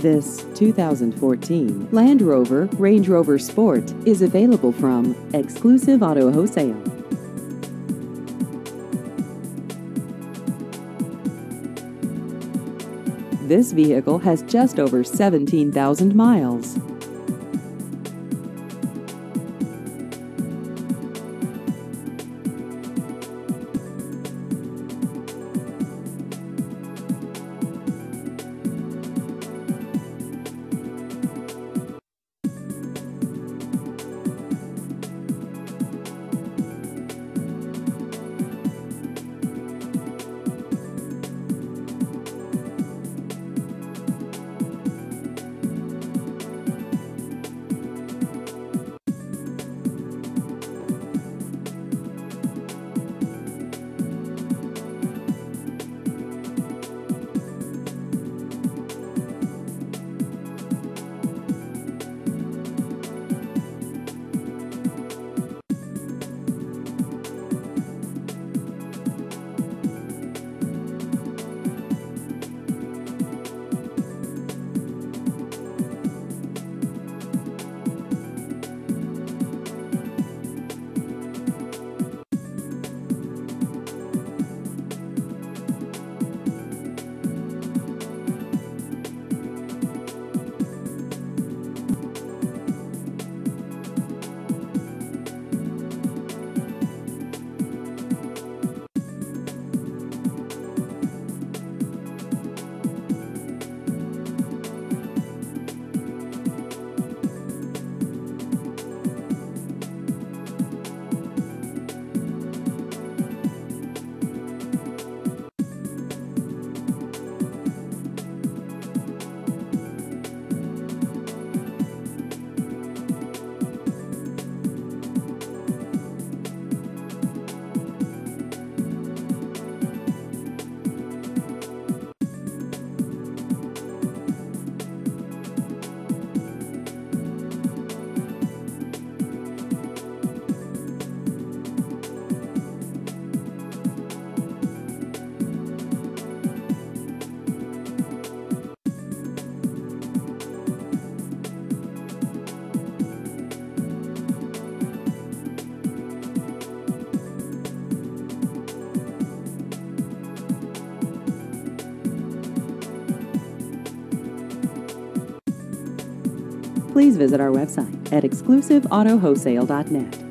This 2014 Land Rover Range Rover Sport is available from Exclusive Auto Wholesale. This vehicle has just over 17,000 miles. Please visit our website at exclusiveautowholesale.net.